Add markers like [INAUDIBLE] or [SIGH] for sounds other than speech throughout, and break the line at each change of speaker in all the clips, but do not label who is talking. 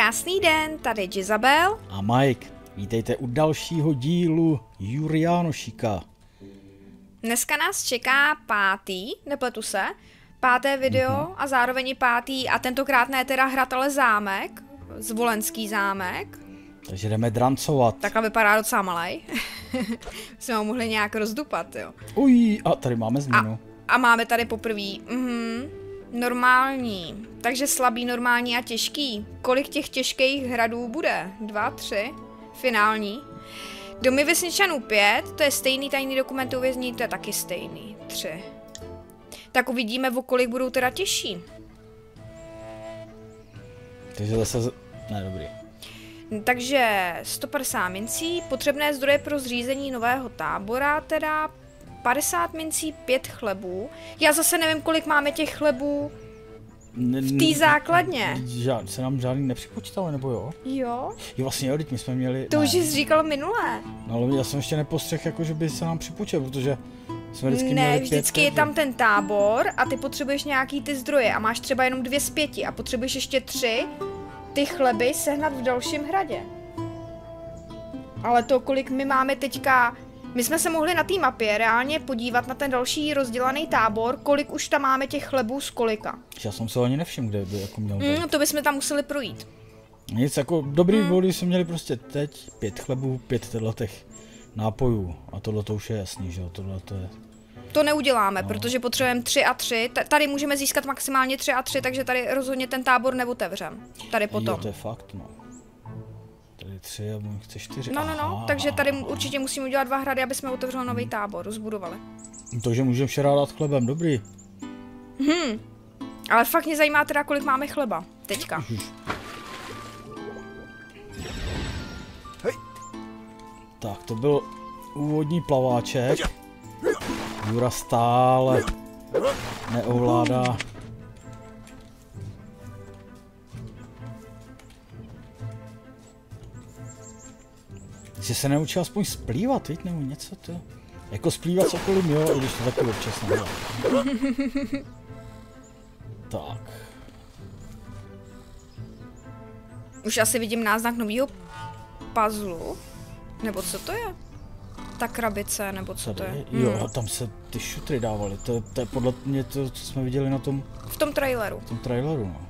krásný den, tady Jezabel.
A Mike, vítejte u dalšího dílu Juriánošika.
Dneska nás čeká pátý, nepletu se, páté video mm-hmm. a zároveň i pátý a tentokrát ne teda hrat, ale zámek, zvolenský zámek.
Takže jdeme drancovat.
Takhle vypadá docela malej. [LAUGHS] Jsme ho mohli nějak rozdupat, jo.
Uj, a tady máme změnu.
A, a máme tady poprvé, mhm, normální. Takže slabý, normální a těžký. Kolik těch těžkých hradů bude? Dva, tři? Finální. Domy vesničanů pět, to je stejný tajný dokument uvěznění, to je taky stejný. Tři. Tak uvidíme, o kolik budou teda těžší.
Takže zase... Z... Ne, dobrý.
Takže 150 mincí, potřebné zdroje pro zřízení nového tábora, teda 50 mincí, 5 chlebů. Já zase nevím, kolik máme těch chlebů v té základně.
Žád, se nám žádný nepřipočítali, nebo jo?
Jo?
Jo, vlastně jo, teď my jsme měli...
To ne. už jsi říkal minulé.
No ale já jsem ještě nepostřeh, jako že by se nám připočil, protože jsme vždycky
ne,
měli
vždycky
pět,
je tam ten tábor a ty potřebuješ nějaký ty zdroje a máš třeba jenom dvě z pěti a potřebuješ ještě tři ty chleby sehnat v dalším hradě. Ale to, kolik my máme teďka my jsme se mohli na té mapě reálně podívat na ten další rozdělaný tábor, kolik už tam máme těch chlebů z kolika.
Já jsem se ani nevšiml, kde by jako měl být.
Mm, to bychom tam museli projít.
Nic, jako dobrý mm. vody jsme měli prostě teď pět chlebů, pět těch nápojů. A tohle to už je jasný, že jo, tohle to je...
To neuděláme, no. protože potřebujeme 3 a 3. Tady můžeme získat maximálně 3 a 3, takže tady rozhodně ten tábor neotevřem. Tady potom.
Jo, to je fakt, no tři a můj chce čtyři.
No, no, no, takže tady určitě musíme udělat dva hrady, aby jsme otevřeli nový tábor, zbudovali.
Takže můžeme včera dát chlebem, dobrý.
Hm, ale fakt mě zajímá teda, kolik máme chleba, teďka.
Hej. Tak, to byl úvodní plaváček. Jura stále neovládá Že se neučil aspoň splývat, viď? nebo něco to. Jako splývat s okolím, jo, i když to taky občas nedělá. tak.
Už asi vidím náznak nového puzzlu. Nebo co to je? Ta krabice, nebo co Tady? to je?
Jo, hmm. tam se ty šutry dávaly. To, to je podle mě to, co jsme viděli na tom...
V tom traileru.
V tom traileru, no.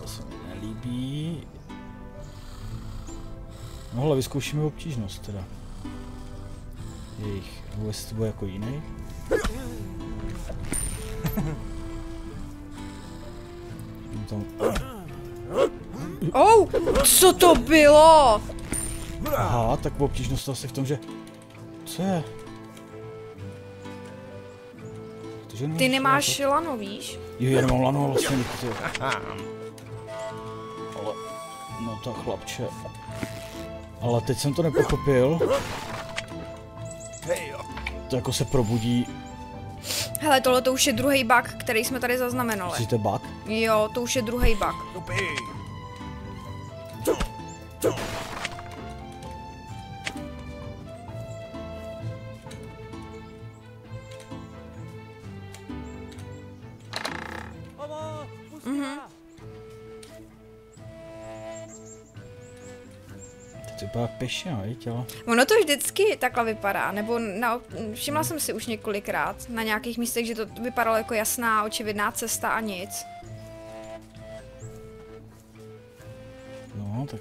To se mi nelíbí. No ale vyzkoušíme obtížnost teda. Jejich, nebo jestli to bude jako jiný. [LAUGHS]
tam... Oh, co to bylo?
Aha, tak obtížnost asi v tom, že... Co je?
Ty nemáš lano, víš?
Jo, já nemám lano vlastně, [LAUGHS] ty. Ale, no tak chlapče. Ale teď jsem to nepochopil. To jako se probudí.
Hele, tohle to už je druhý bug, který jsme tady zaznamenali.
Myslíte bug?
Jo, to už je druhý bug.
Vypadá pěšně, ale...
Ono to vždycky takhle vypadá, nebo na, všimla jsem si už několikrát na nějakých místech, že to vypadalo jako jasná, očividná cesta a nic.
No, tak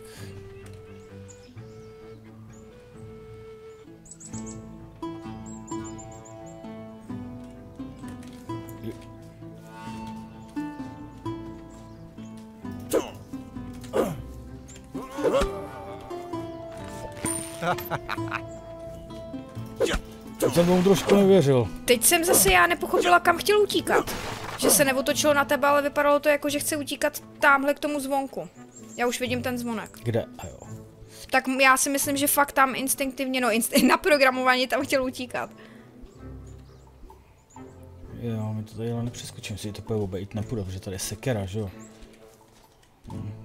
Teď jsem tomu trošku nevěřil.
Teď jsem zase já nepochopila, kam chtěl utíkat. Že se neotočilo na tebe, ale vypadalo to jako, že chce utíkat tamhle k tomu zvonku. Já už vidím ten zvonek.
Kde? A jo.
Tak já si myslím, že fakt tam instinktivně, no inst [LAUGHS] na programování tam chtěl utíkat.
Jo, my to tady ale nepřeskočím, si to půjde obejít, nepůjde, protože tady je sekera, že jo. Hm.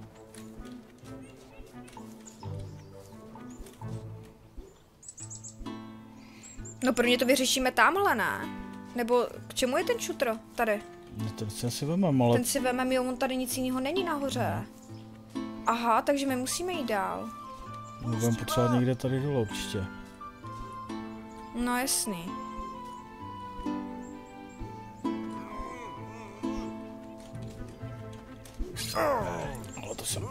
No pro mě to vyřešíme tamhle, ne? Nebo k čemu je ten šutr tady?
No ten si vemem, ale...
Ten si vemem, jo, on tady nic jiného není nahoře. aha, takže my musíme jít dál.
No, budeme potřebovat někde tady dole určitě.
No jasný.
Ale to jsem...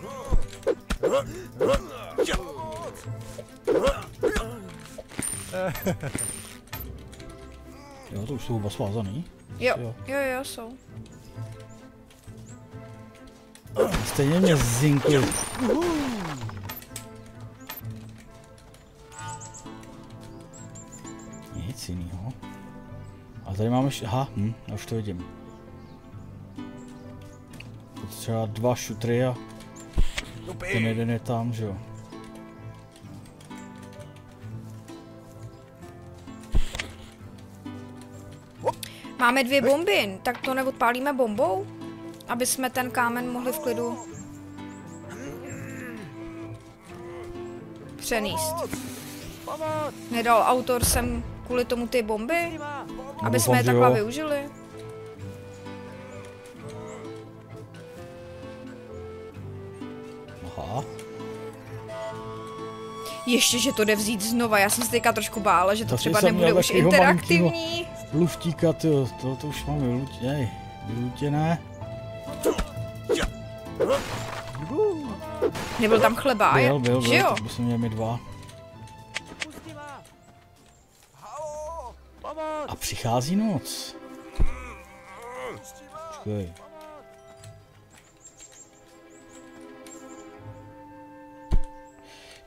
[LAUGHS] Jo, to už jsou oba svázaný.
Jo,
Jo.
jo, jo, jsou.
Stejně mě zinkli. Nic jiného. A tady máme ještě, aha, hm, já už to vidím. Potřeba dva šutry a ten jeden je tam, že jo.
Máme dvě bomby, tak to neodpálíme bombou? Aby jsme ten kámen mohli v klidu přenést. Nedal autor sem kvůli tomu ty bomby? Aby jsme je takhle využili?
Aha.
Ještě, že to jde vzít znova, já jsem se teďka trošku bála, že to
Taky
třeba nebude už interaktivní.
Luftíka, tyjo, to, to už máme vylutěné. Vylutěné.
Nebyl tam chleba,
Byl,
je-
byl,
že
byl,
jo?
tak bychom měli mít dva. A přichází noc. Počkej.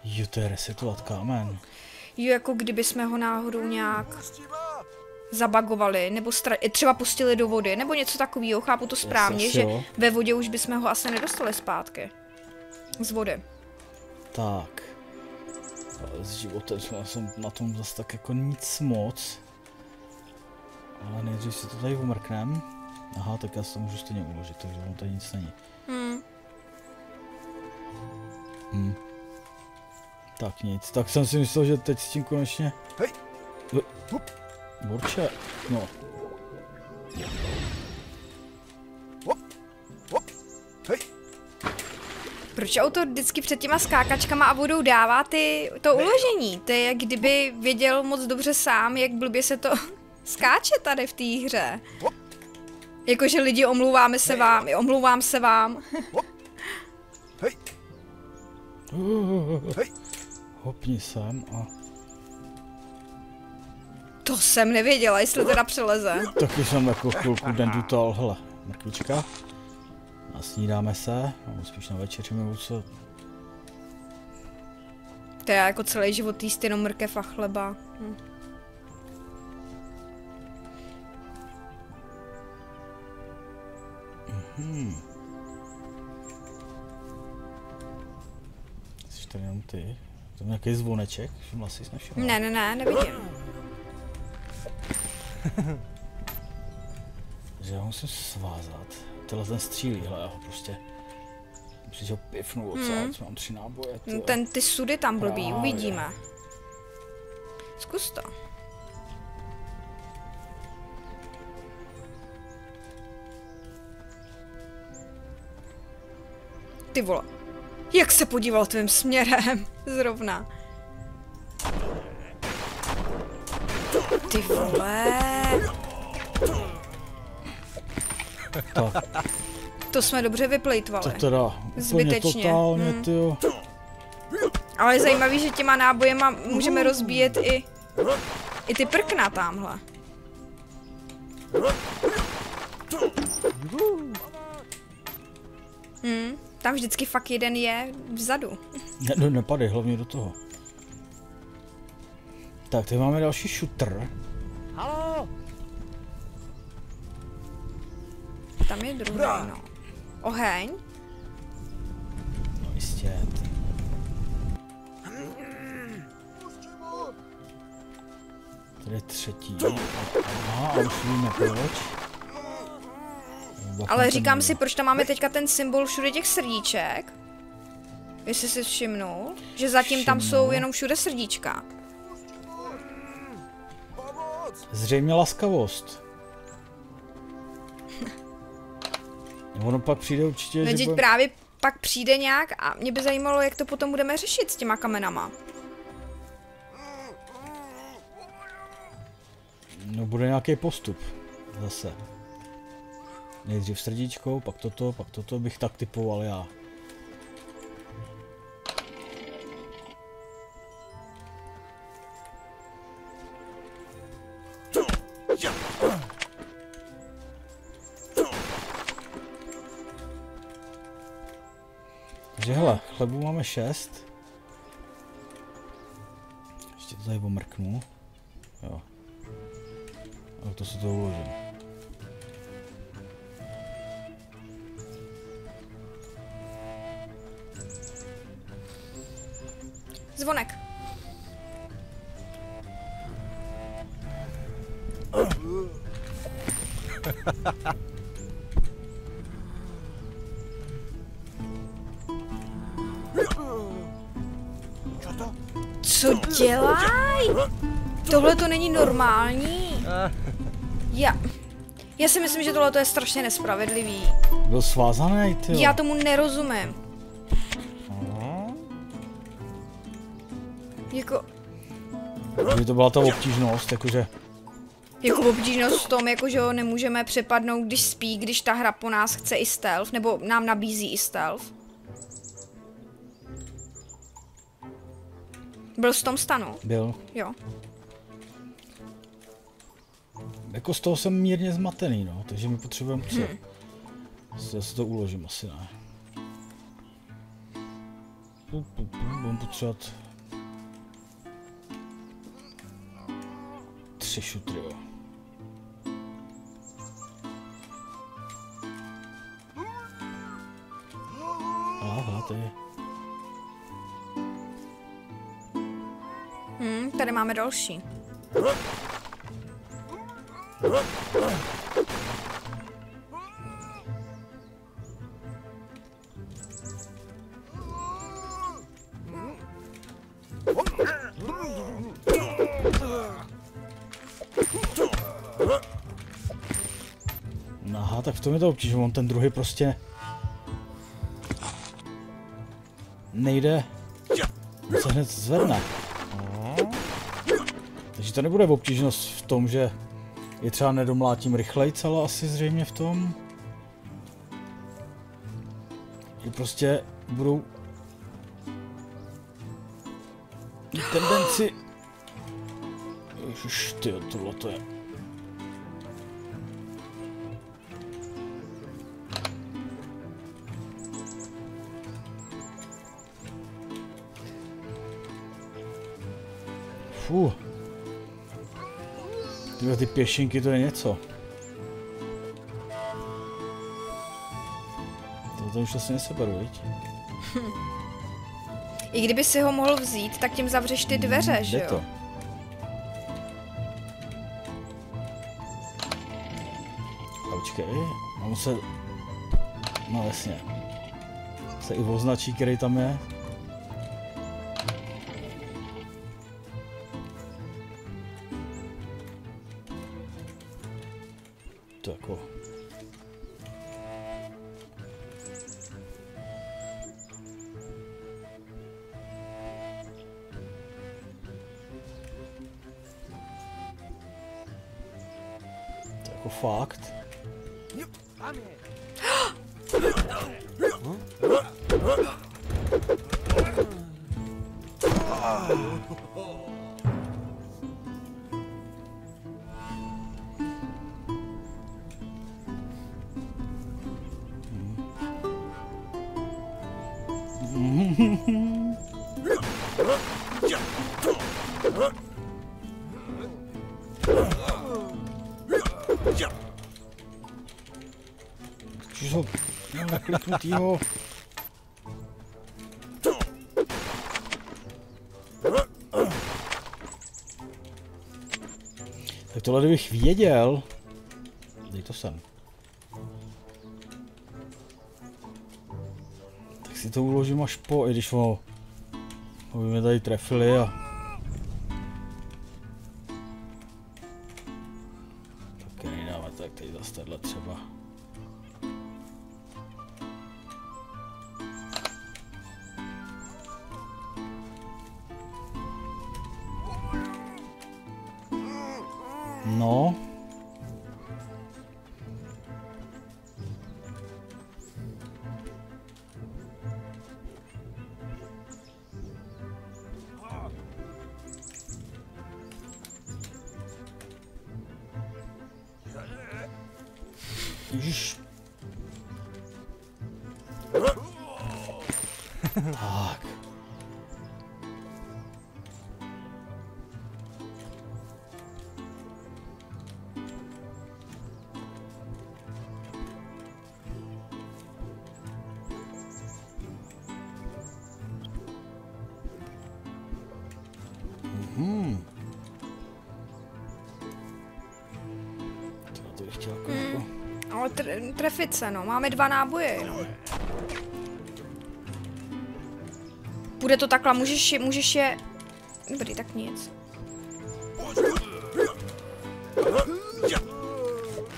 Jo, to je resetovat kámen.
Jo, jako kdyby jsme ho náhodou nějak zabagovali, nebo stra- třeba pustili do vody, nebo něco takového, chápu to správně, že
jo.
ve vodě už bychom ho asi nedostali zpátky. Z vody.
Tak. Ale s životem já jsem na tom zase tak jako nic moc. Ale nejdřív si to tady umrknem. Aha, tak já si to můžu stejně uložit, takže ono tady nic není.
Hmm.
Hm. Tak nic, tak jsem si myslel, že teď s tím konečně...
Hej.
Hup. Borče, no.
Hej,
Proč autor vždycky před těma skákačkama a vodou dává ty, to uložení? To je jak kdyby věděl moc dobře sám, jak blbě se to [LAUGHS] skáče tady v té hře. Jakože lidi omlouváme se vám, i omlouvám se vám. [LAUGHS]
hej, hej.
Hopni sem a...
To jsem nevěděla, jestli teda přeleze.
Taky jsem jako chvilku den tutal, hele, mrkvička. Nasnídáme se, nebo spíš na večeři nebo co.
To je jako celý život jíst jenom mrkev a chleba. Hm.
Jsi tady jenom ty. To je nějaký zvoneček, všimla jsi.
Ne, ne, ne, nevidím. [LAUGHS]
Že ho musím svázat. Tenhle ten střílí, hele, já ho prostě... Musíš ho pifnout odsát, mám tři náboje, ty.
Hm, Ten, ty sudy tam blbý,
Právě.
uvidíme. Zkus to. Ty vole. Jak se podíval tvým směrem? [LAUGHS] Zrovna. Ty vole.
Tak,
To jsme dobře vyplejtvali.
to teda úplně
Zbytečně,
totálně,
hm.
tyjo.
Ale je zajímavý, že těma nábojema můžeme rozbíjet i, i ty prkna tamhle. Hmm, tam vždycky fakt jeden je vzadu.
Ne, ne, nepadej, hlavně do toho. Tak, tady máme další šutr.
Halo,
Tam je druhý, no. Oheň?
No jistě. Tady je třetí. Aha, a už víme proč.
Ale říkám si, proč tam máme teďka ten symbol všude těch srdíček? Jestli jsi všimnul, že zatím tam jsou
Všimnul.
jenom všude srdíčka.
Zřejmě laskavost. ono pak přijde určitě, že
Vždyť
bude...
právě pak přijde nějak a mě by zajímalo, jak to potom budeme řešit s těma kamenama.
No bude nějaký postup. Zase. Nejdřív srdíčkou, pak toto, pak toto bych tak typoval já. Chlebu máme šest. Ještě to tady omrknu. Jo. A to si to uložím.
Zvonek. Není normální. Já, já si myslím, že tohle je strašně nespravedlivý.
Byl svázaný, ty.
Já tomu nerozumím. Jako,
Kdyby to byla ta obtížnost, jakože...
jako obtížnost v tom, jako že ho nemůžeme přepadnout, když spí, když ta hra po nás chce i stealth, nebo nám nabízí i stealth. Byl v tom stanu,
Byl.
jo.
Jako z toho jsem mírně zmatený, no, takže my potřebujeme co? Hmm. Si to uložím, asi ne. Budem potřebovat... Tři šutry, jo. Aha, to je...
Hm, tady máme další.
Aha, tak v tom je to obtíž, on ten druhý prostě... Nejde. Se hned zvedne. Takže to nebude obtížnost v tom, že je třeba nedomlátím rychleji, ale asi zřejmě v tom, že prostě budou tendenci Ježiš, ty tohle to je Fuh. Ty pěšinky to je něco. To, to už asi neseberu, viď?
I kdyby si ho mohl vzít, tak tím zavřeš ty dveře, že
Jde to.
jo?
Počkej, mám se... No jasně. Se i označí, který tam je. To nakliknutýho. Tak tohle kdybych věděl. Dej to sem. Tak si to uložím až po, i když ho, ho by mě tady trefili a...
tr- trefit se, no. Máme dva náboje jenom. Bude to takhle, můžeš je, můžeš je... Dobrý, tak nic.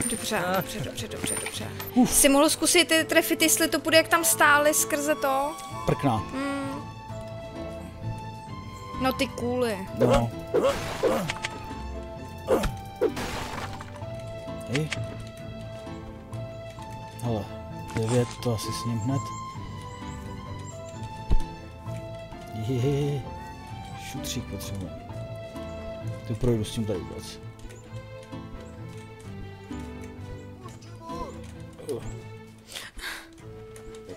Dobře, dobře, dobře, dobře, dobře. Jsi mohl zkusit ty trefit, jestli to bude jak tam stály skrze to?
Prkná.
Hmm. No ty kůly.
No. Hej. 10, to asi s ním hned. Jehehe, šutřík potřebuji. Ty projdu s tím tady vůbec.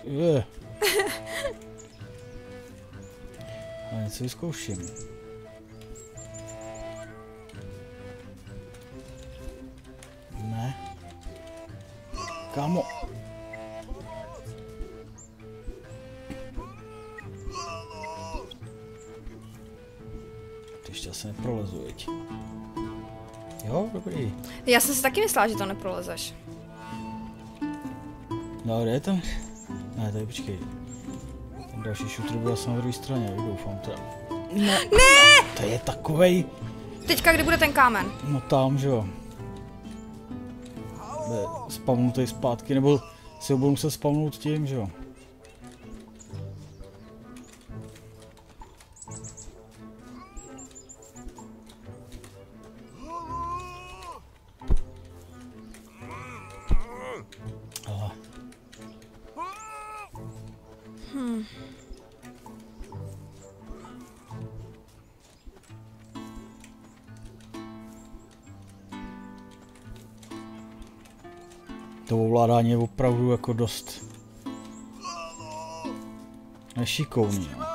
Je. [LAUGHS] A něco vyzkouším.
Taky myslela, že to neprolezeš.
No, kde je ten? Ne, tady počkej. Ten další shooter byl asi na druhé straně, viď, doufám teda. Ne! ne! To je takovej,
Teďka, kdy bude ten kámen?
no tam, že jo. Bude spavnutý zpátky, nebo si ho budu muset spavnout tím, že jo. To ovládání je opravdu jako dost nešikovný. no.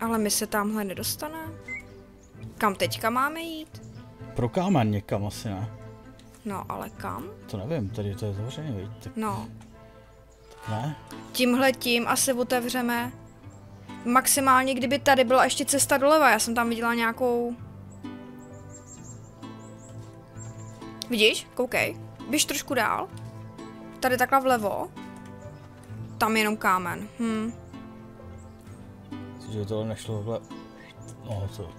Ale my se tamhle nedostaneme. Kam teďka máme jít?
Pro kámen někam asi ne.
No, ale kam?
To nevím, tady to je zavřeně, viď? Tak
No,
ne?
tímhle tím asi otevřeme. Maximálně, kdyby tady byla ještě cesta doleva, já jsem tam viděla nějakou... Vidíš? Koukej. Běž trošku dál. Tady takhle vlevo. Tam je jenom kámen. Hm.
Že tohle nešlo takhle... No to,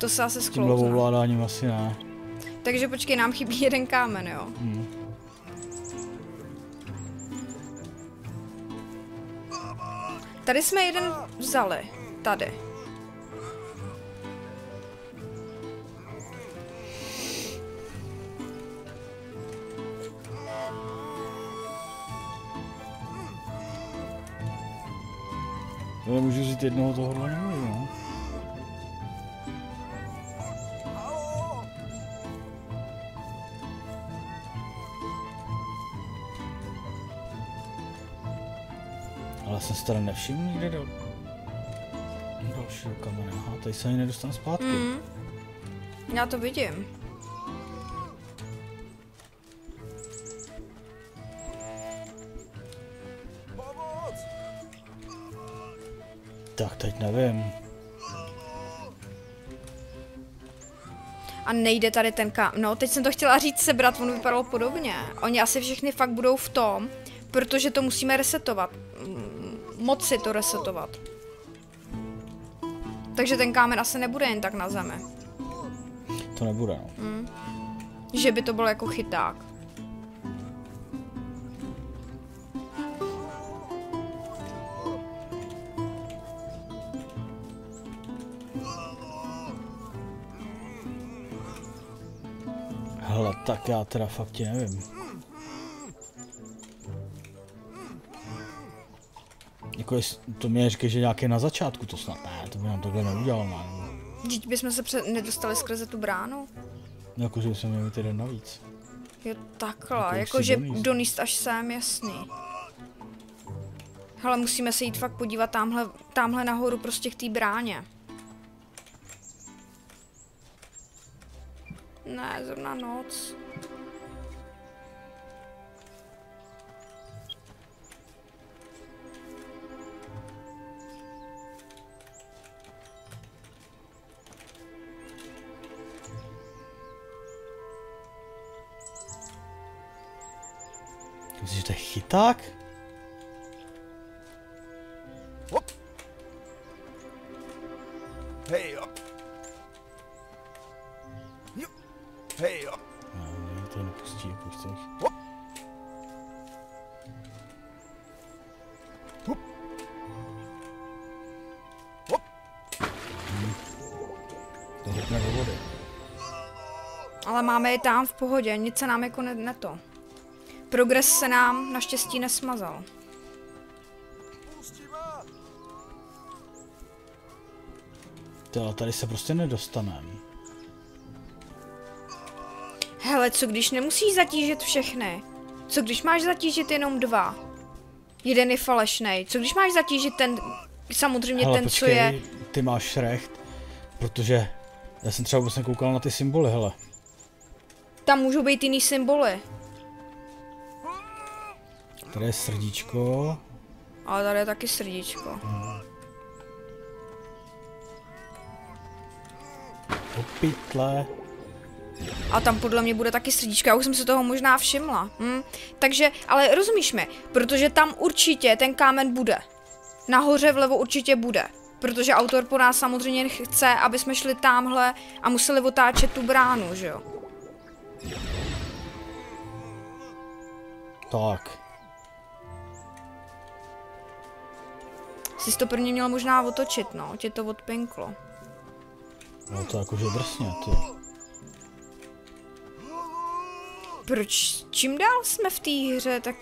To se asi
s tímhle
sklouzne.
ovládáním asi ne.
Takže počkej, nám chybí jeden kámen, jo.
Hm.
Tady jsme jeden vzali. Tady.
To nemůžu říct jednoho tohohle nemůžu, se teda nevšiml nikde do... dalšího kamene. Aha, tady se ani nedostanu zpátky.
Mm. Já to vidím.
Pomoc!
Tak teď nevím.
A nejde tady ten kam. No, teď jsem to chtěla říct sebrat, on vypadal podobně. Oni asi všechny fakt budou v tom, protože to musíme resetovat. Mm, Moci to resetovat. Takže ten kámen asi nebude jen tak na zemi.
To nebude, no.
Že by to bylo jako chyták.
Hele, tak já teda fakt nevím. Jako to mě říká, že nějaké na začátku, to snad ne, to by nám takhle neudělal, ne?
Vždyť bychom se před, nedostali skrze tu bránu.
Jako, že jsme měli jeden navíc.
Jo, takhle,
Jako
jakože
donést.
donést až sem, jasný. Hele, musíme se jít fakt podívat tamhle, tamhle nahoru prostě k té bráně. Ne, zrovna noc.
Myslíš, že to je chyták?
Hop. Jo.
Ne, to nepustí.
Hop.
To řekne do vody.
Ale máme je tam v pohodě, nic se nám jako ne, ne to. Progres se nám naštěstí nesmazal.
Ale tady se prostě nedostaneme.
Hele, co když nemusíš zatížit všechny? Co když máš zatížit jenom dva? Jeden je falešný. Co když máš zatížit ten, samozřejmě
hele,
ten,
počkej,
co je...
ty máš recht, protože já jsem třeba vůbec nekoukal na ty symboly, hele.
Tam můžou být jiný symboly.
Tady je srdíčko,
Ale tady je taky srdíčko.
opytle.
A tam podle mě bude taky srdíčko, já už jsem se toho možná všimla. Hm? Takže, ale rozumíš mi, protože tam určitě ten kámen bude. Nahoře vlevo určitě bude. Protože autor po nás samozřejmě chce, aby jsme šli tamhle a museli otáčet tu bránu, že jo?
Tak,
Jsi to prvně měl možná otočit, no, tě to odpinklo.
no to jakože drsně, ty.
Proč, čím dál jsme v té hře, tak...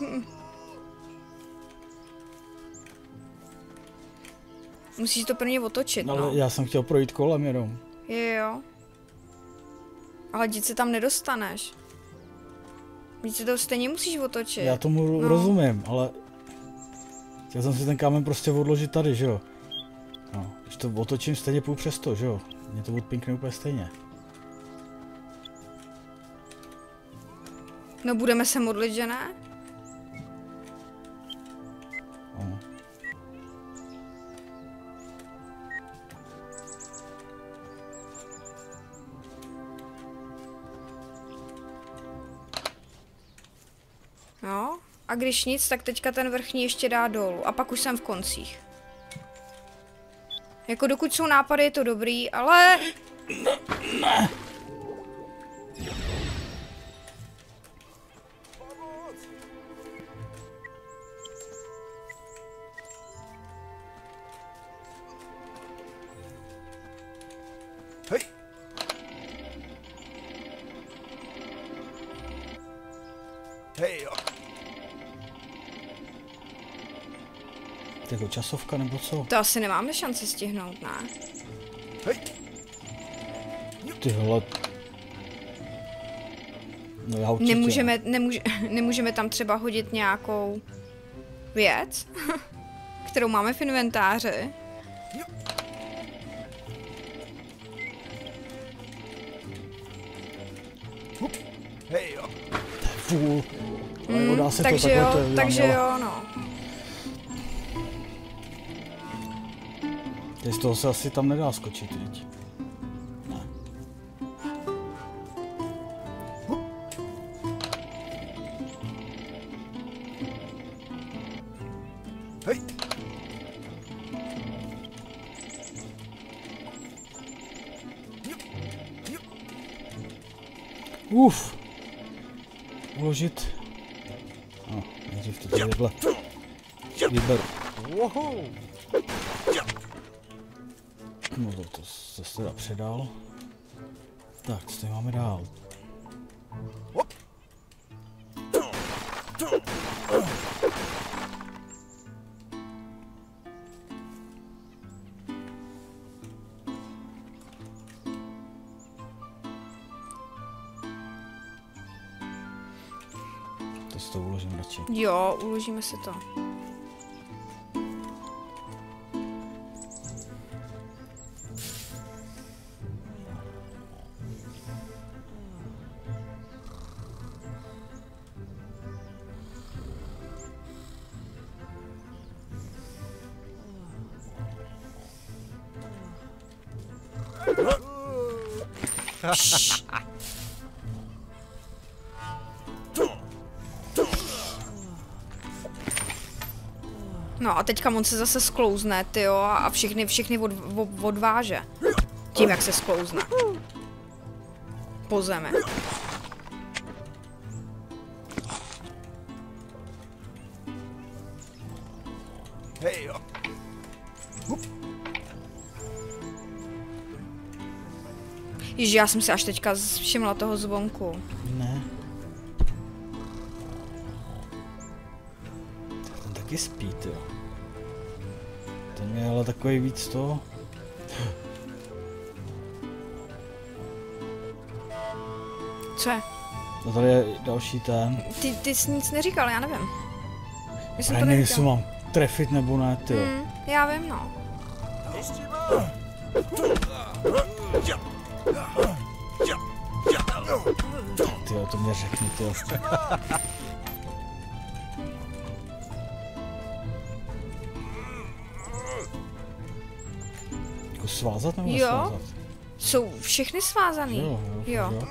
Hm. Musíš to prvně otočit,
No,
no.
ale já jsem chtěl projít kolem jenom.
Jo, jo. Ale dít se tam nedostaneš. Víc se to stejně musíš otočit.
Já tomu
no.
rozumím, ale chtěl jsem si ten kámen prostě odložit tady, že jo. No, když to otočím, stejně půjdu přes to, že jo. Mě to odpinkne úplně stejně.
No budeme se modlit, že ne? A když nic, tak teďka ten vrchní ještě dá dolů. A pak už jsem v koncích. Jako dokud jsou nápady, je to dobrý, ale...
časovka nebo co?
To asi nemáme šanci stihnout, ne?
Hej.
Tyhle. No já určitě.
Nemůžeme, nemůže, [LAUGHS] nemůžeme tam třeba hodit nějakou věc, [LAUGHS] kterou máme v inventáři.
Hej.
Fůl. Ale mm,
takže
to
jo, takže jo, no.
toho se asi tam nedá skočit teď. Ne.
Hej.
Uf. Uložit. No, nejdřív to tady takhle. Vyberu.
Wow.
No to, to zase předal. Tak, co tady máme dál? To si to uložím radši.
Jo, uložíme si to. No a teďka on se zase sklouzne, ty jo, a všechny, všechny od, od, odváže. Tím, jak se sklouzne. Po zemi. Ježi, já jsem si až teďka všimla toho zvonku.
Ne. Ten taky spí, jo. Ten je ale takový víc to.
Co je?
A tady je další ten.
Ty, ty jsi nic neříkal, já nevím. Já jsem to
Nevím, jestli mám trefit nebo ne, ty.
Hmm, já vím, no.
Ty to mě řekni, ty. Jako svázat nebo
Jo.
nesvázat?
Jsou všechny svázaný.
Jo, jo,
Jo.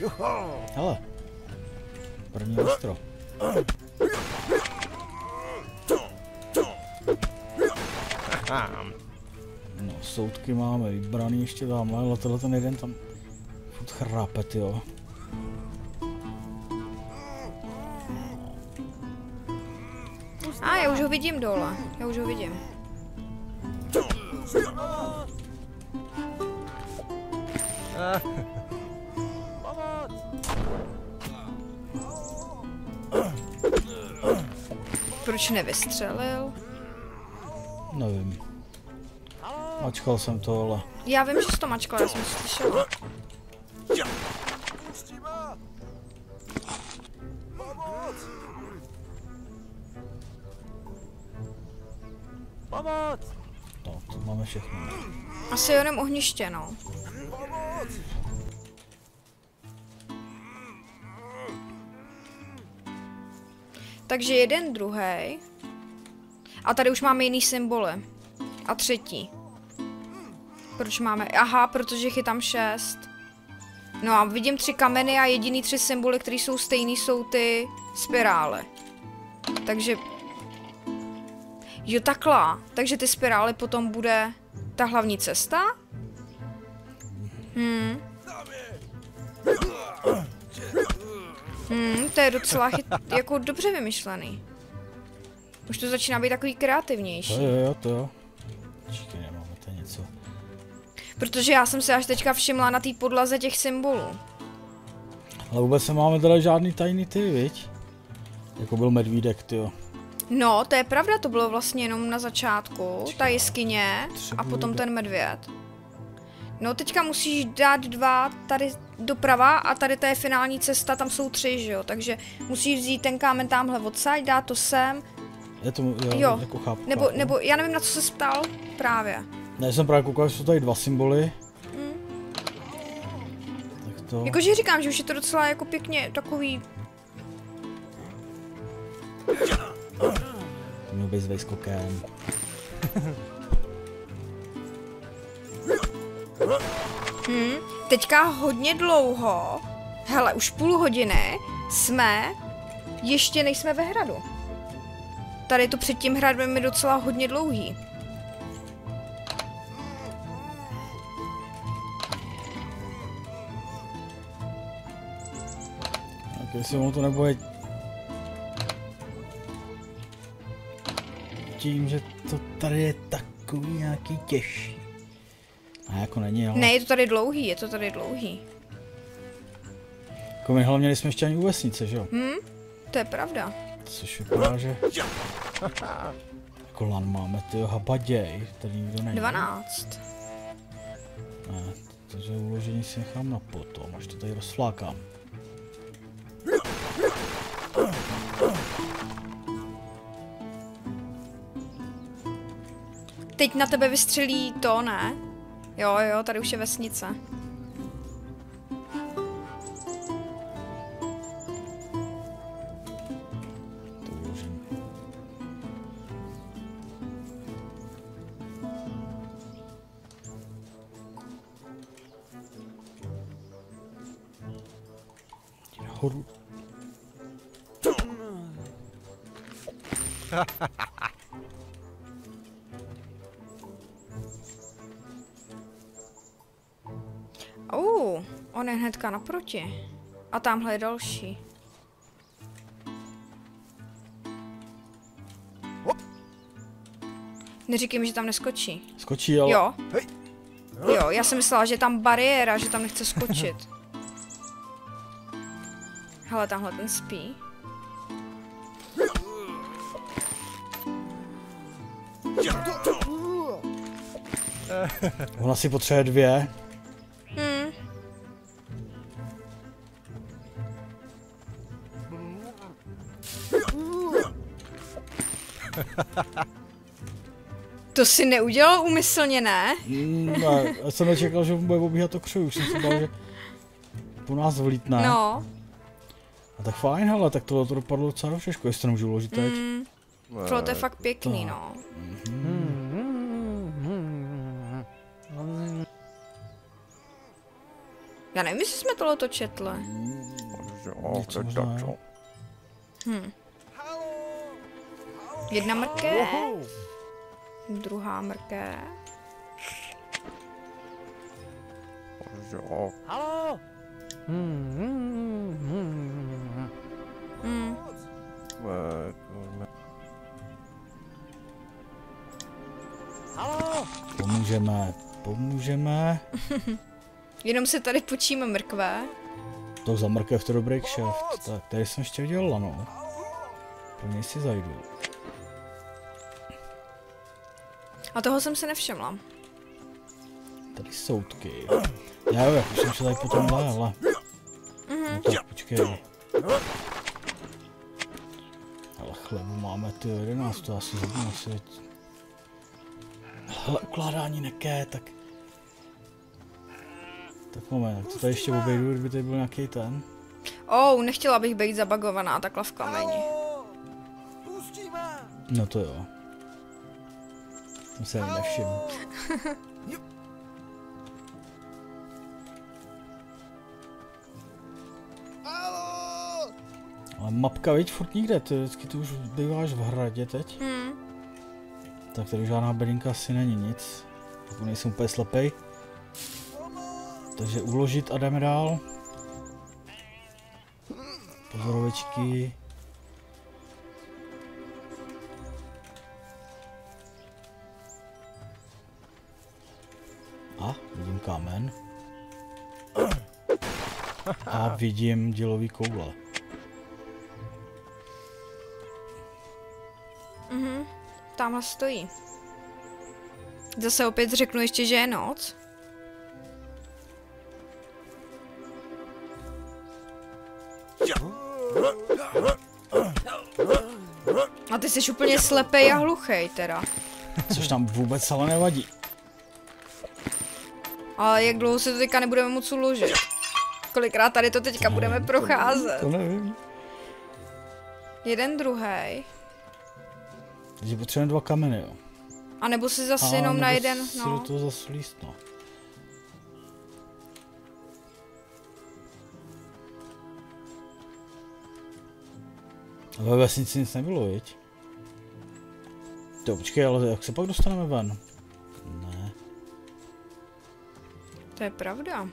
jo. Hele. První ostro. No, soudky máme vybraný ještě tamhle, ale tenhle ten jeden tam furt chrape, jo.
A já už ho vidím dole. Já už ho vidím. Proč nevystřelil?
Mačkal jsem to, ale
Já vím, že jsi to mačkal, já jsem to slyšela.
no, to máme všechno.
Asi jenom ohniště, no. Takže jeden, druhý. A tady už máme jiný symboly. A třetí. Proč máme? Aha, protože chytám šest. No a vidím tři kameny a jediný tři symboly, které jsou stejný, jsou ty spirály. Takže... Jo, takhle. Takže ty spirály potom bude ta hlavní cesta? Hmm. Hmm, to je docela chyt, jako dobře vymyšlený. Už to začíná být takový
To
kreativnější.
jo, jo, to jo. To něco.
Protože já jsem se až teďka všimla na té podlaze těch symbolů.
Ale vůbec nemáme teda žádný tajný ty, viď? Jako byl medvídek, ty jo.
No, to je pravda, to bylo vlastně jenom na začátku, ta jeskyně a potom ten medvěd. No, teďka musíš dát dva tady doprava a tady to je finální cesta, tam jsou tři, že jo? Takže musíš vzít ten kámen tamhle odsaď, dát to sem,
Je to, jo,
Jo,
jako chápu,
nebo,
chápu.
nebo já nevím, na co se ptal právě.
Ne, jsem právě koukal, že jsou tady dva symboly.
Mm.
Tak to...
Jakože říkám, že už je to docela jako pěkně takový,
měl být s vejskokem.
hm, teďka hodně dlouho, hele, už půl hodiny jsme, ještě nejsme ve hradu. Tady to před tím hradem je docela hodně dlouhý.
Tak jestli ono to nebude tím, že to tady je takový nějaký těžší. A jako není, ale
Ne, je to tady dlouhý, je to tady dlouhý.
jako my hlavně nejsme ještě ani u vesnice, že jo?
Hm? To je pravda.
Což vypadá, že jako lan máme, ty habaděj, tady nikdo není.
12.
Ne, takže uložení si nechám na potom, až to tady rozflákám.
Teď na tebe vystřelí to, ne? Jo, jo, tady už je vesnice.
Nahoru. [LAUGHS]
Uh, on je hnedka naproti. A tamhle je další. Neříkej mi, že tam neskočí.
Skočí, ale...
Jo.
Hej.
Jo, já jsem myslela, že je tam bariéra, že tam nechce skočit. [LAUGHS] Hele, tamhle ten spí.
Ona si potřebuje dvě.
Hm. To si neudělal úmyslně, ne?
Mm, ne, já jsem nečekal, že bude obíhat to křoví, už jsem si bál, že po nás vlítne.
No.
A tak fajn, hele, tak tohle to dopadlo docela dobře, škoda, jestli to nemůžu uložit teď.
Mm, tohle to je fakt pěkný, no. Já nevím, jestli jsme tohle to četli.
Něco možná, jo.
Hm. Jedna mrkev, druhá mrkev.
Halo?
Hm.
Halo?
Pomůžeme, pomůžeme. [LAUGHS]
Jenom se tady počíme mrkve.
To za mrkev to dobrý kšeft. Tak, tady jsem ještě viděl lano. Pro něj si zajdu.
A toho jsem si nevšimla.
Tady soudky. Já jo, jak už jsem šel tady po tomhle, ale... No tak počkej. Chlebu máme ty 11, to asi zabiju asi. Hele, ukládání neké, tak... Tak moment, to tady ještě obejdu, kdyby tady byl nějaký ten.
Oh, nechtěla bych být zabagovaná takhle v kameni.
No to jo. Jsem se nevšiml. [LAUGHS] Mapka, viď, furt nikde, ty vždycky tu už býváš v hradě teď.
Hm.
Tak tady žádná bedinka asi není nic. Pokud nejsem úplně slepej. Takže uložit a jdeme dál. Pozorovičky. A vidím kámen. A vidím dělový koule.
Tamhle stojí. Zase opět řeknu ještě, že je noc. A ty jsi úplně slepej a hluchej teda.
Což nám vůbec ale nevadí.
Ale jak dlouho se to teďka nebudeme moc uložit? Kolikrát tady to teďka budeme procházet?
To nevím.
Jeden druhý.
Takže potřebujeme dva kameny, jo.
A nebo si zase
A,
jenom na jeden,
si do
no.
toho zase líst, no. A ve vesnici nic nebylo, viď? To počkej, ale jak se pak dostaneme ven? Ne.
To je pravda.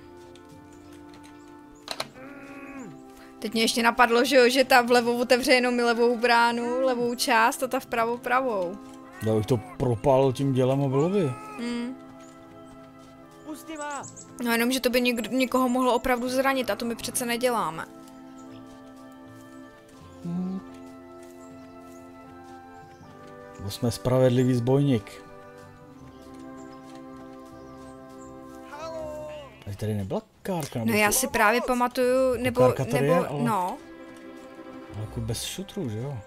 Teď mě ještě napadlo, že, jo, že ta vlevo otevře jenom levou bránu, levou část a ta vpravo pravou.
Já bych to propálil tím dělem a bylo by.
Hmm.
Ma!
No jenom, že to by někdo, někoho mohlo opravdu zranit a to my přece neděláme.
Bo jsme spravedlivý zbojník.
Halo!
A tady nebyla kárka,
No já si právě pamatuju, nebo,
Kárka tady
nebo,
je, ale-
no,
ale jako bez šutrů, že jo?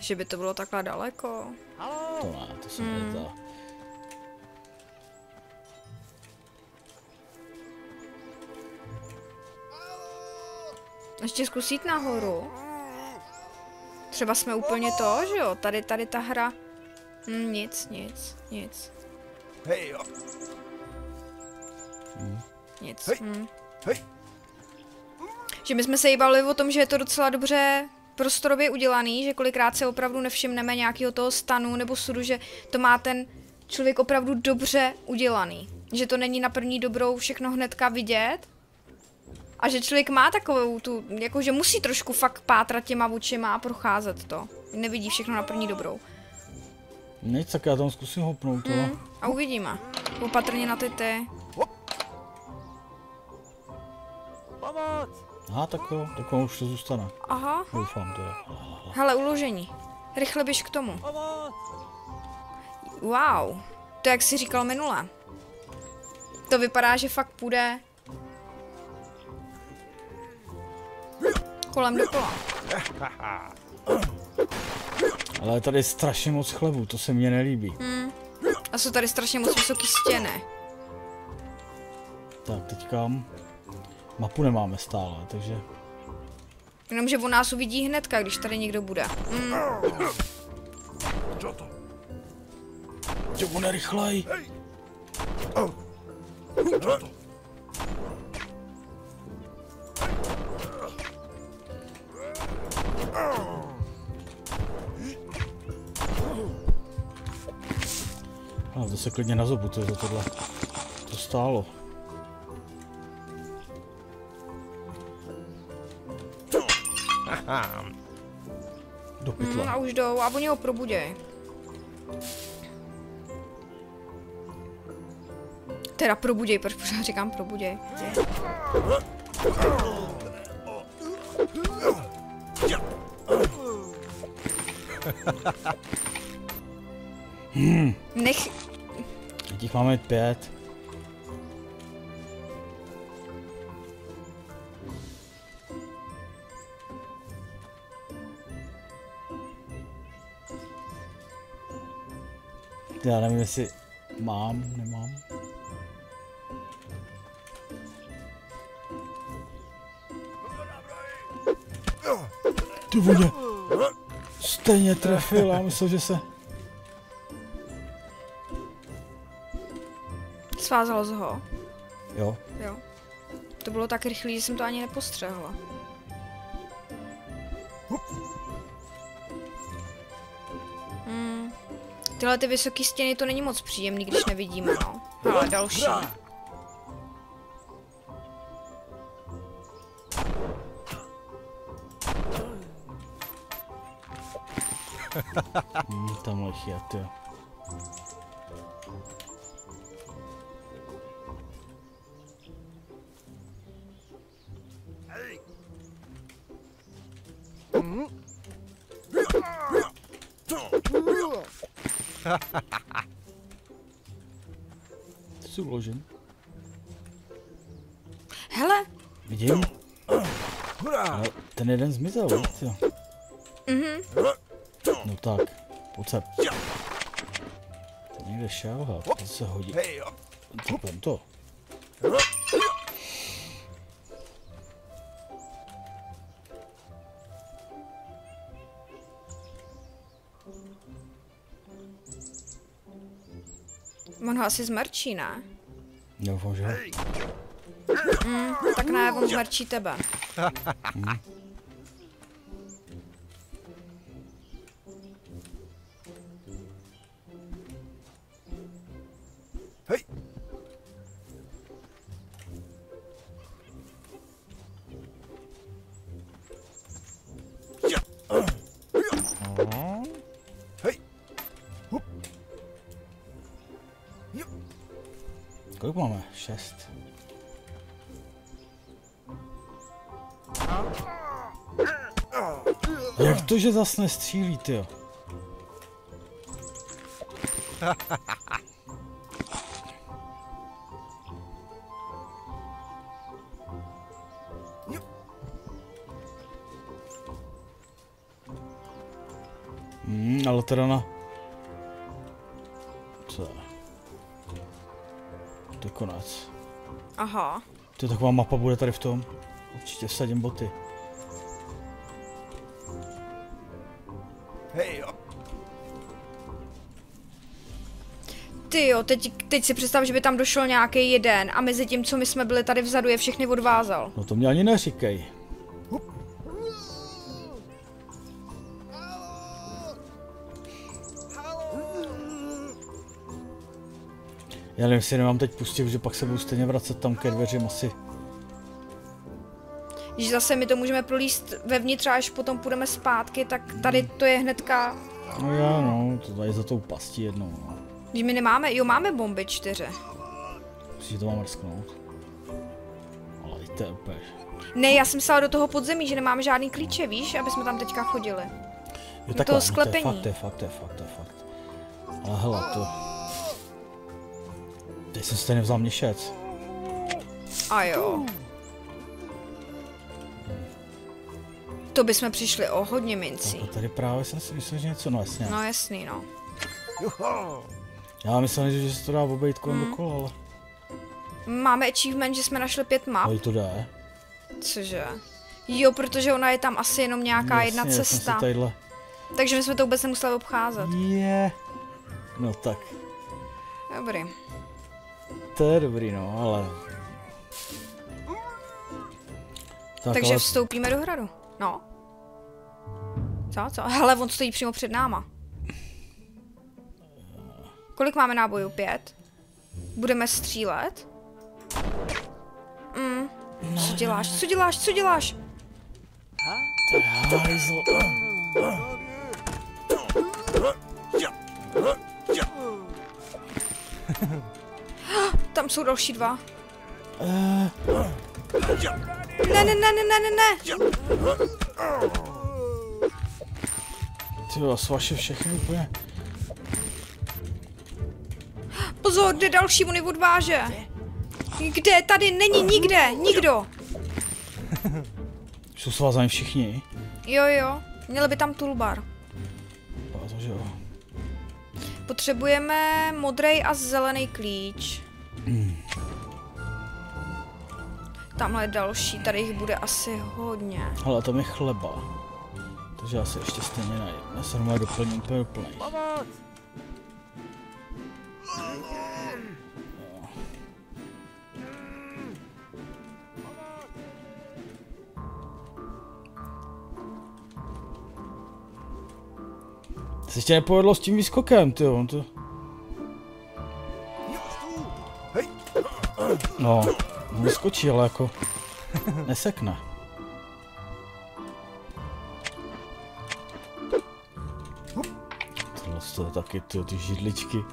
že by to bylo takhle daleko.
Halo!
To ne, to se
Hmm.
nedá.
Ještě zkusit nahoru. Třeba jsme úplně to, že jo? Tady, tady ta hra. Hm, nic, nic, nic,
Hej jo!
Nic.
Hej.
Hm.
Hej!
Že my jsme se jí bavili o tom, že je to docela dobře prostorově udělaný, že kolikrát se opravdu nevšimneme nějakého toho stanu nebo sudu, že to má ten člověk opravdu dobře udělaný. Že to není na první dobrou všechno hnedka vidět. A že člověk má takovou tu, jako že musí trošku fakt pátrat těma očima a procházet to. Nevidí všechno na první dobrou.
Nic, tak já tam zkusím hopnout, ale...
Hm, a uvidíme. Opatrně na ty ty.
Pomoc!
Aha, tak jo, tak on už to zůstane.
Aha,
Doufám, to je.
hele, uložení. Rychle běž k tomu.
Pomoc!
Wow, to jak jsi říkal minule. To vypadá, že fakt půjde kolem dokola.
Ale je tady strašně moc chlebu, to se mně nelíbí.
Hm. A jsou tady strašně moc vysoké stěny.
Tak, teďka... Mapu nemáme stále, takže...
Jenomže on nás uvidí hnedka, když tady někdo bude. Hm.
Co to?
Že on je rychlej!
Co to?
Ale to se klidně na zobu, to je za tohle. To stálo. Do
Hm,
pytle.
a už jdou a oni ho probuděj. Teda probuděj, proč pořád říkám probuděj. Nech,
Teď jich máme pět. Já nevím, jestli mám, nemám. Ty vůně. Stejně trefil, já myslel, že se...
svázal z ho.
Jo,
Jo. To bylo tak rychlé, že jsem to ani nepostřehla. Tyhle ty vysoké stěny to není moc příjemný, když nevidíme, no. Ale další. [LAUGHS]
tamhle je, jo. Ty jsi uložen.
Hele,
Vidím,
Hurá!
ale ten jeden zmizel, víš, jo.
mhm.
No tak, pojď se. Ten někde šel, hele, to se hodí.
Hej jo!
Tak vem to.
Ho asi zmrčí, ne?
Doufám, že.
Mm, tak ne, on zmrčí tebe.
Hej!
Že zas nestřílí, ty? Hmm, ale teda na... Co? To je konec.
Aha.
To je taková mapa bude tady v tom. Určitě vsadím boty.
Teď, teď si představ, že by tam došel nějaký jeden a mezi tím, co my jsme byli tady vzadu, je všechny odvázal.
No to mě ani neříkej. Já nevím, jestli nemám teď pustit, že pak se budu stejně vracet tam ke dveřím asi.
Když zase my to můžeme prolíst vevnitř a až potom půjdeme zpátky, tak tady to je hnedka...
No já no, to tady za tou pastí jednou. No.
Když my nemáme, jo máme bomby čtyři.
Myslíš, že to mám mrsknout? Ale to je úplně...
Ne, já jsem stala do toho podzemí, že nemáme žádný klíče, víš, aby jsme tam teďka chodili.
Jo,
toho
no, to je
sklepení.
fakt, to je fakt, to je fakt, to je fakt. Ale hele, to... Teď jsem stejně vzal měšec.
A jo. To bychom přišli o hodně
Tak
mincí.
a tady právě jsem si myslel, že něco, no jasně.
No jasný, no.
Juho.
Já myslel, že se to dá obejít kolem
Hmm.
dokola, ale...
Máme achievement, že jsme našli pět map.
Ale to jde.
Cože? Jo, protože ona je tam asi jenom nějaká jedna
Jasně, jsem
cesta.
Tadyhle...
Takže my jsme to vůbec nemuseli obcházet.
Je. No tak,
Dobrý.
to je dobrý, no, ale... Tak,
Takže
ale
vstoupíme do hradu. No. Co, co? Hele, on stojí přímo před náma. Kolik máme nábojů? Pět? Budeme střílet? Mm. Co děláš? Co děláš? Co děláš? [GASPS] Tam jsou další dva. Ne, ne, ne, ne, ne, ne, ne.
Ty jo, svaše všechny úplně.
Pozor, kde další, on je odváže. Kde? Tady není nikde, nikdo.
Jsou svázaní všichni.
Jo, jo. Měli by tam toolbar.
A to, že jo.
Potřebujeme modrý a zelený klíč. Tamhle je další, tady jich bude asi hodně.
Hele, tam je chleba. Takže já se ještě stejně najdu. Já se normálně doplním úplně doplný.
Pomoc.
Se ještě nepovedlo s tím výskokem, ty jo. To... No, on vyskočí, ale jako nesekne. Tohle to taky ty, ty židličky.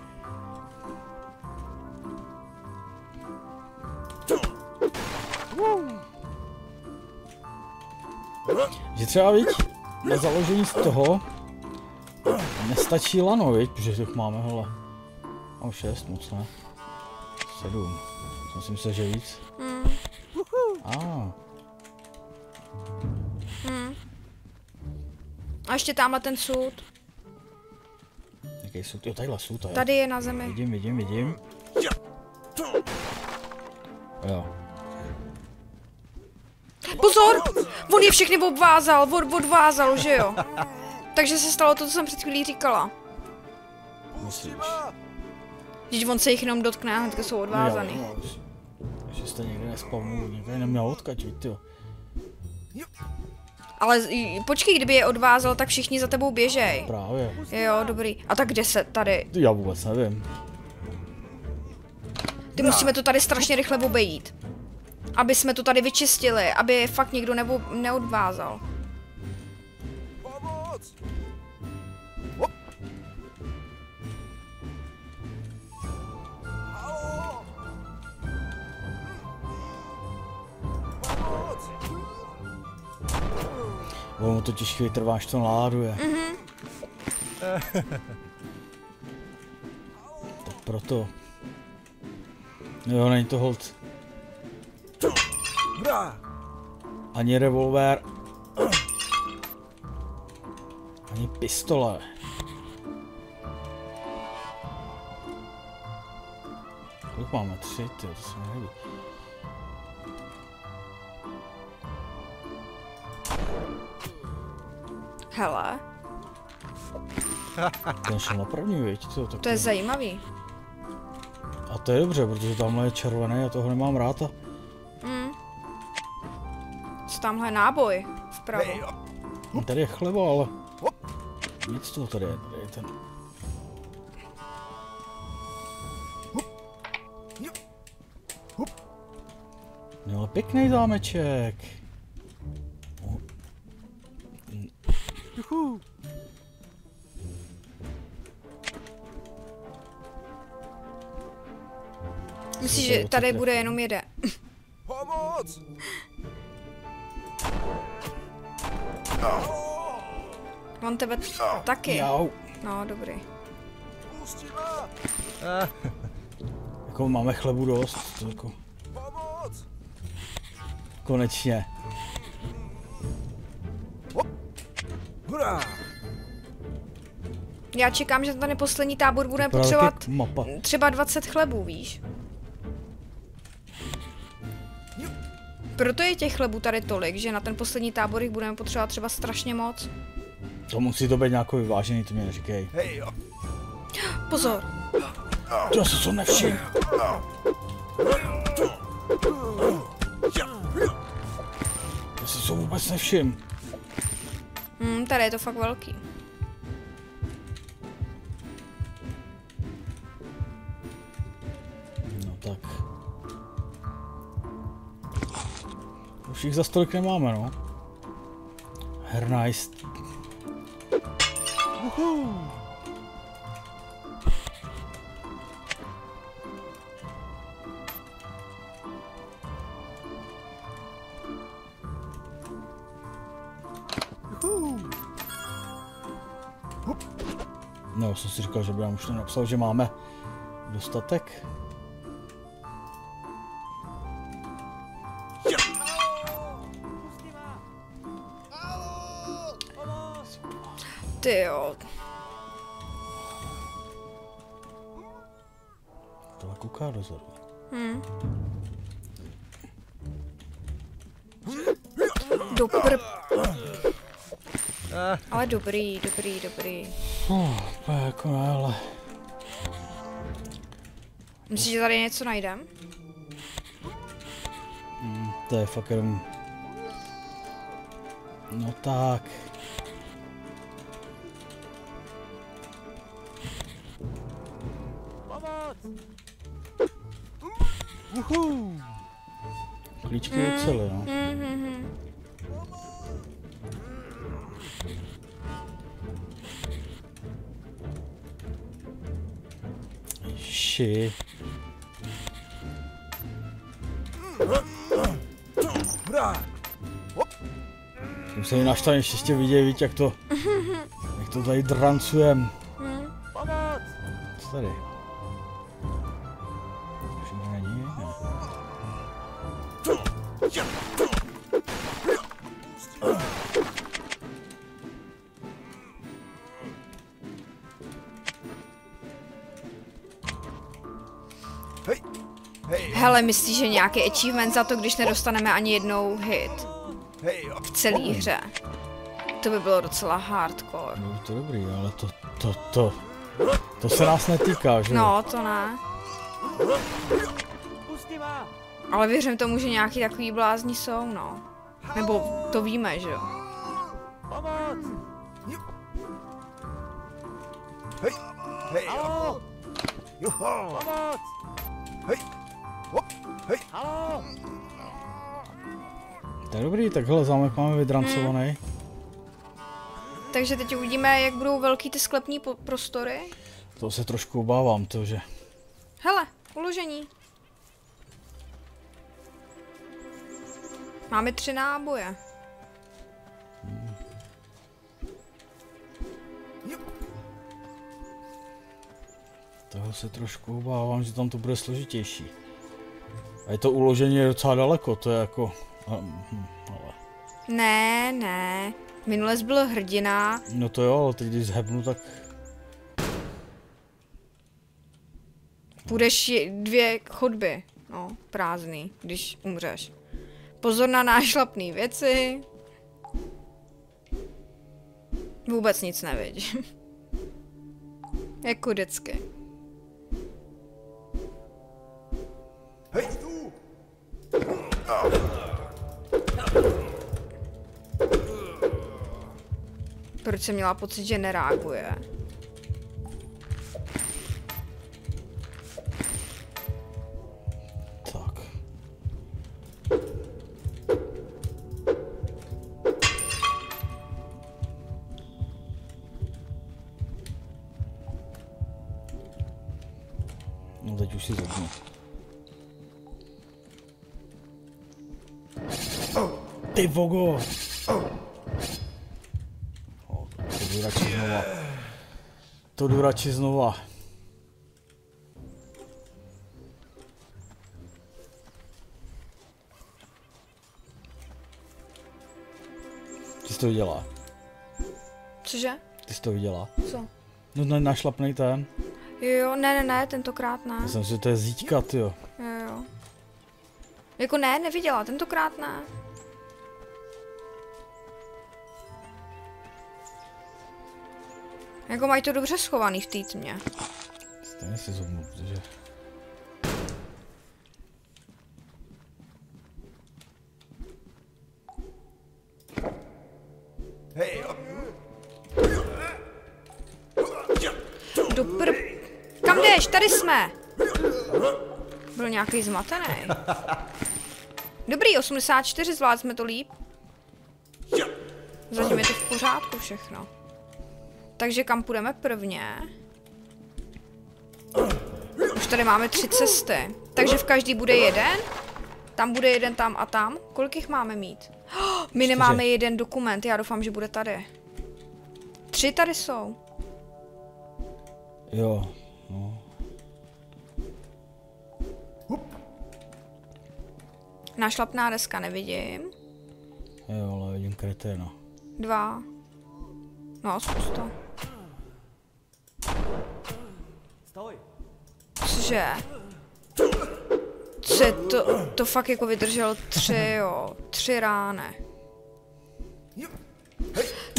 Že třeba víc na založení z toho nestačí lano, viď? Protože těch máme, hele. Mám šest, moc ne. Sedm. Jsem si myslel, že víc.
Hmm.
A, ah,
A ještě tamhle ten sud.
jaký jsou, jo, tadyhle jo.
Tady je na zemi.
Vidím, vidím, vidím. Jo.
Pozor! On je všechny obvázal, od, odvázal, že jo? Takže se stalo to, co jsem před chvílí říkala.
Myslíš?
Když on se jich jenom dotkne a hnedka jsou odvázaný.
Jo, no, že jste někde nespavnul, někde neměl odkač, víš, jo.
Ale počkej, kdyby je odvázal, tak všichni za tebou běžej.
Právě.
Jo, dobrý. A tak kde se tady?
Já vůbec nevím.
Ty musíme to tady strašně rychle obejít. Aby jsme to tady vyčistili, aby fakt nikdo nebo neodvázal.
Pomoc!
Ono totiž chvíli trvá, až to naláduje.
Mm-hmm. [LAUGHS]
tak proto. Jo, není to hold ani revolver. Ani pistole. Kolik máme? Tři, ty, to se nelíbí.
Hele,
Ten šel na první, viď? To, tak
to je zajímavý.
A to je dobře, protože tamhle je červený a toho nemám rád a
tamhle náboj? Vpravo.
No, tady je chleba, ale nic toho tady je, tady je ten. No ale pěkný zámeček.
Juhu.
Myslíš, že tady bude jenom jeden?
Pomoc!
On tebe taky. No, dobrý. [LAUGHS]
Jako máme chlebu dost, jako konečně.
Hurá!
Já čekám, že ten poslední tábor bude potřebovat
mapa.
třeba 20 chlebů, víš? Proto je těch chlebů tady tolik, že na ten poslední tábor jich budeme potřebovat třeba strašně moc.
To musí to být nějaký vyvážený, to mě neříkej.
Hej, jo. [GASPS]
Pozor,
To se to nevšim. To si to vůbec nevšim.
hmm, tady je to fakt velký.
Už jich za stolik nemáme, no. Hernice. No, jsem si říkal, že by nám už to napsal, že máme dostatek.
Ty jo,
Tohle kouká dozadu.
hm. Dopr... Ale dobrý, dobrý, dobrý.
Oh, jako ale...
Myslíš, že tady něco najdem?
To je fakt jenom... No tak. Klíčky je celé, no. Ši. Jsem se jí naštvaný ještě vidět, víš, jak to... Jak to tady drancujem.
Pomoc!
Co tady?
Hele, myslíš, že nějaký achievement za to, když nedostaneme ani jednou hit v celé hře? To by bylo docela hardcore.
Bylo to dobrý, ale to, to, to... To se nás netýká, že? jo?
No, to ne. Ale věřím tomu, že nějaký takový blázni jsou, no. Nebo to víme, že jo.
Hej! Hej, jo.
Halo! Tak dobrý, tak hele, zámek máme vydrancovaný. Hmm.
Takže teď uvidíme, jak budou velký ty sklepní prostory.
To se trošku obávám, to že.
Hele, uložení. Máme tři náboje.
Toho se trošku obávám, že tam to bude složitější. A je to uložení docela daleko, to je jako... hm, Ale,
Ne, ne. Minule jsi byl hrdina.
no to jo, ale teď když zhebnu, tak...
Půjdeš dvě chodby. No, prázdný, když umřeš. Pozor na nášlapný věci. Vůbec nic nevidím. [LAUGHS] jako vždycky. Proč jsem měla pocit, že nereaguje?
Radši znova. Ty jsi to viděla?
Cože?
Ty jsi to viděla?
Co?
No ne, našlapnej ten.
Jo, ne, ne, ne, tentokrát ne.
Myslím, že to je zíťka, tyjo.
Jo, jo. Jako ne, neviděla, tentokrát ne. Jako mají to dobře schovaný v té tmě.
Stejně si zubnu, protože...
Hej.
Do pr... Kam jdeš? Tady jsme! Byl nějaký zmatený. Dobrý, 84, zvládli jsme to líp. Zatím je to v pořádku všechno. Takže kam půjdeme prvně? Už tady máme tři cesty. Takže v každý bude jeden? Tam bude jeden tam a tam? Kolik jich máme mít? [GASPS] My nemáme jeden dokument, já doufám, že bude tady. Tři tady jsou.
Jo, no.
Našlapná deska nevidím.
Jo, ale vidím kreténa.
Dva. No, zkus to.
Stoj!
Cože? Co to? To fakt jako vydrželo tři, jo. Tři rány.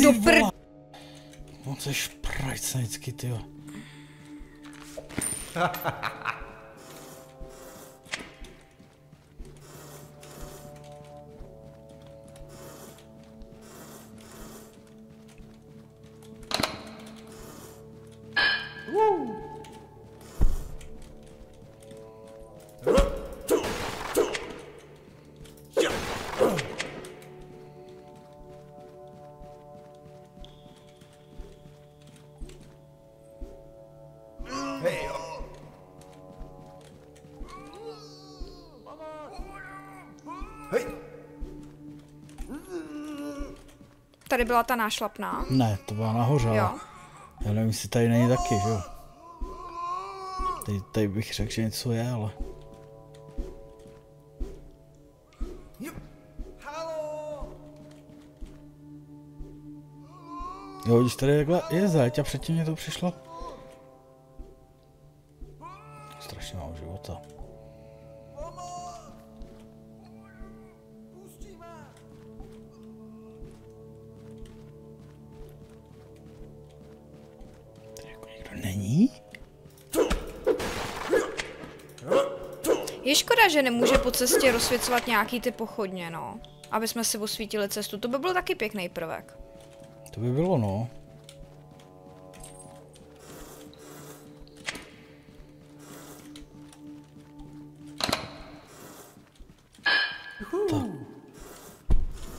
Do pr...
No to je šprajcnicky, tyjo. [LAUGHS]
Tady byla ta nášlapná.
Ne, to byla nahoře.
Jo.
Já nevím, jestli tady není taky, že jo. Tady, tady bych řekl, že něco je, ale... Jo, když tady takhle je zeď a předtím mě to přišlo.
Že nemůže po cestě rozsvěcovat nějaký ty pochodně, no. Aby jsme si osvítili cestu. To by byl taky pěkný prvek.
To by bylo, no.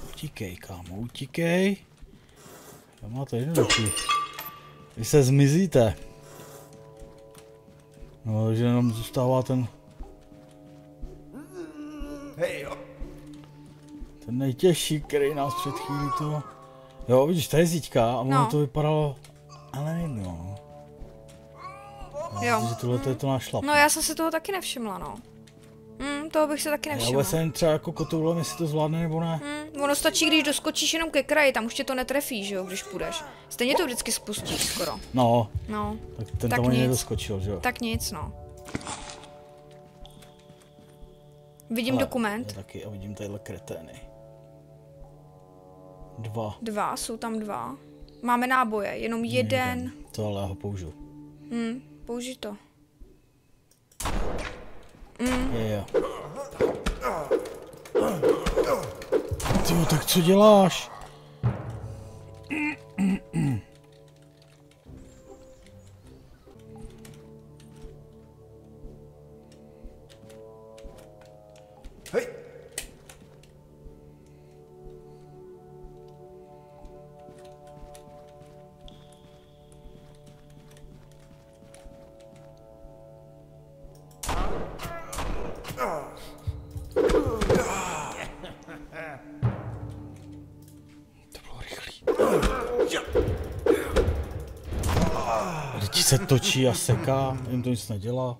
Utíkej, kámo, utíkej. Já máte jednoduchý. Vy se zmizíte. No, že jenom zůstává ten, nejtěžší, který nás před chvílí to... Jo, vidíš, to je zíťka a ono
No.
to vypadalo... Ale no.
Jo.
Že tohle to je to náš šlap.
No já jsem si toho taky nevšimla, no. Hm, toho bych se taky
Já
nevšimla.
vůbec nevím třeba jako kotoulem, jestli to zvládne nebo ne.
Hm, ono stačí, když doskočíš jenom ke kraji, tam už tě to netrefí, že jo, když půjdeš. Stejně to vždycky spustíš skoro.
No,
No,
tak ten
Tak
tam ani nedoskočil, že jo.
tak nic, no. Vidím
Ale
dokument.
Já taky a vidím tadyhle kretény. Dva.
Dva, jsou tam dva. Máme náboje, jenom jeden.
To ale já ho použiju.
Hm, použij to.
Je, jo. Tyjo, tak co děláš?
Hej!
Točí a seká, jim to nic nedělá.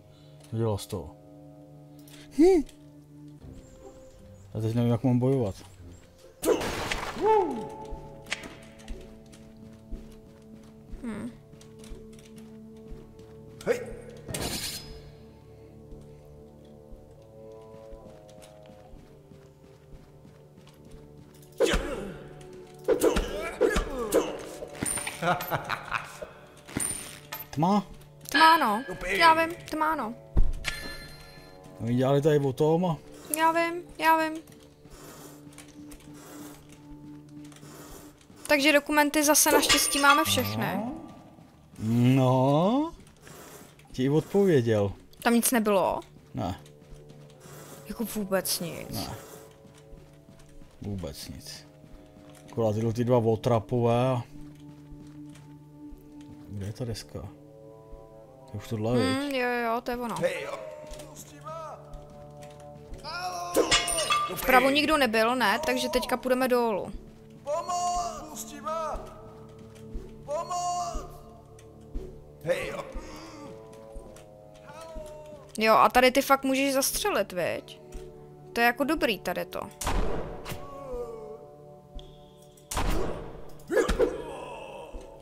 Dělá z toho. Hm. A teď nevím, jak mám bojovat.
Hej! [LAUGHS]
Tma?
Tmá, no. Já vím, tmá, no.
Oni dělali tady o tom
Já vím, já vím. Takže dokumenty zase naštěstí máme všechny.
No, ti odpověděl.
Tam nic nebylo.
Ne,
Jako vůbec nic.
ne. Vůbec nic. Akorát tyhle ty dva otrapové a... Kde je ta deska? To je už tohle.
Hm, jo, jo, to je ono. Vpravo nikdo nebyl, ne, takže teďka půjdeme dolů.
Pomoc! Pomoc! Hej! jo.
Jo, a tady ty fakt můžeš zastřelit, viď? To je jako dobrý tady to.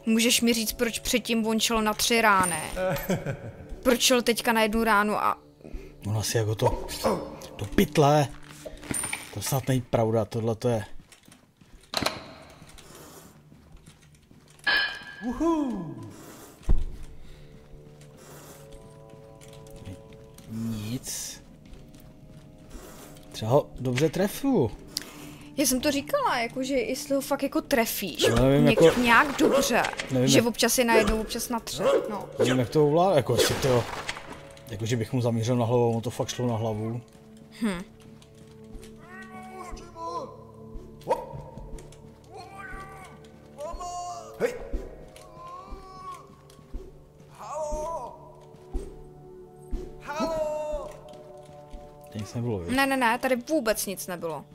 Můžeš mi říct, proč předtím on šel na tři rány? [LAUGHS] Proč šel teďka na jednu ránu a...
On asi jako to... Do pytle! To snad není pravda, tohle to je... Nic. Třeba ho dobře trefu.
Já jsem to říkala, jako, že jestli ho fakt jako trefíš,
Já nevím,
něk,
jako-
nějak dobře,
Nevím,
že
jak-
občas je na jednou, občas na tři, no.
Nevím, jak to ovládá, jako jestli to... Jako, že bych mu zamířil na hlavu, mu to fakt šlo na hlavu. To nic nebylo?
Ne, ne, ne, tady vůbec nic nebylo.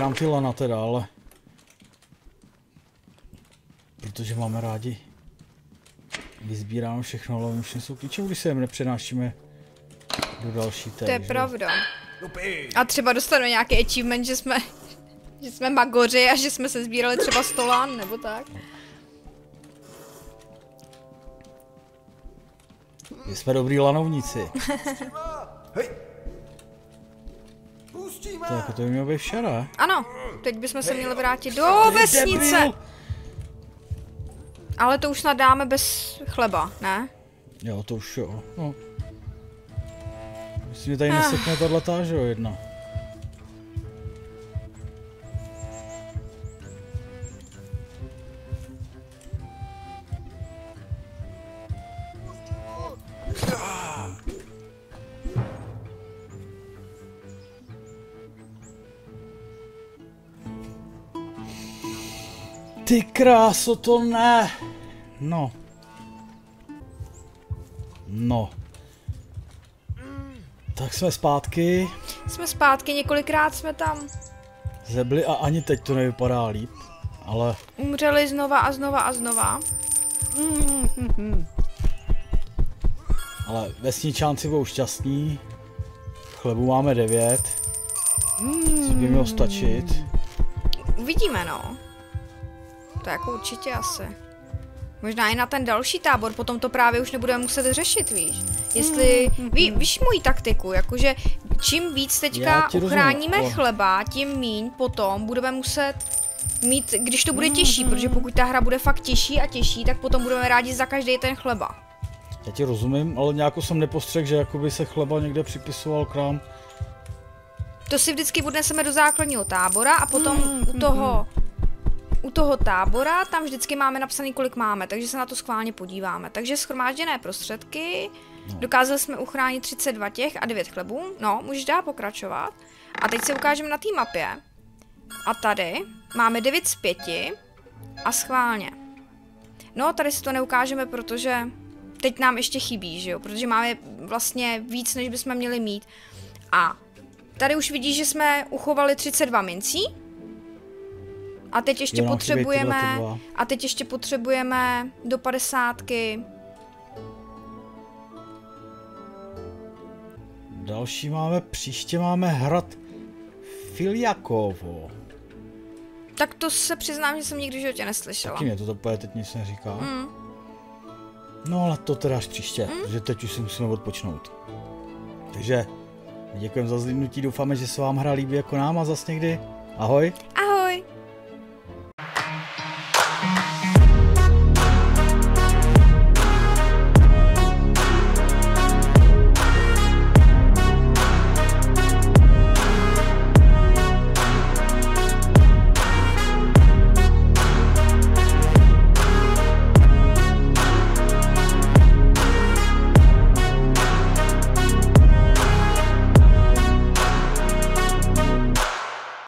Sbírám ty lana teda, ale... Protože máme rádi. Vyzbíráme všechno, ale už nejsou k ničemu, když se jim nepřenášíme do další té.
To je
že?
pravda. A třeba dostaneme nějaký achievement, že jsme, že jsme magoři a že jsme se sbírali třeba stolán, nebo tak.
My jsme dobrý lanovníci.
Hej! Pustí
To by mělo být včera.
Ano, teď bychom se měli vrátit do vesnice. Ale to už snad dáme bez chleba, ne?
Jo, to už jo. No. Myslím, že tady nesekne tahle ta, že jo, jedna. Ty kráso, to ne! No. No. Tak jsme zpátky.
Jsme zpátky, několikrát jsme tam
Zebli a ani teď to nevypadá líp. Ale
umřeli znova a znova a znova.
Ale vesničánci budou šťastní. Chlebu máme devět. Co by mělo stačit.
Uvidíme, no. To jako určitě asi. Možná i na ten další tábor, potom to právě už nebudeme muset řešit, víš. Jestli, ví, víš moji taktiku, jakože čím víc teďka
ti rozumím, ale-
chleba, tím míň potom budeme muset mít, když to bude těžší, protože pokud ta hra bude fakt těžší a těžší, tak potom budeme rádi za každý ten chleba.
Já ti rozumím, ale nějak jsem nepostřeh, že jakoby se chleba někde připisoval k nám.
To si vždycky odneseme do základního tábora a potom u toho u toho tábora tam vždycky máme napsaný, kolik máme, takže se na to schválně podíváme. Takže schromážděné prostředky, dokázali jsme uchránit 32 těch a 9 chlebů. No, můžeš dál pokračovat. A teď se ukážeme na té mapě. A tady máme 9 z 5 a schválně. No, tady si to neukážeme, protože teď nám ještě chybí, že jo? Protože máme vlastně víc, než bychom měli mít. A tady už vidíš, že jsme uchovali 32 mincí. A teď ještě
Jo, tyhle ty
potřebujeme, a teď ještě potřebujeme do padesátky.
Další máme, příště máme hrad Filiakovo.
Tak to se přiznám, že jsem nikdy životě neslyšela.
Taky mě to úplně teď nic neříká.
Mm.
No ale to teda až příště, protože teď už si musíme odpočnout. Takže děkujeme za zlídnutí, doufáme, že se vám hra líbí jako nám a zas někdy. Ahoj.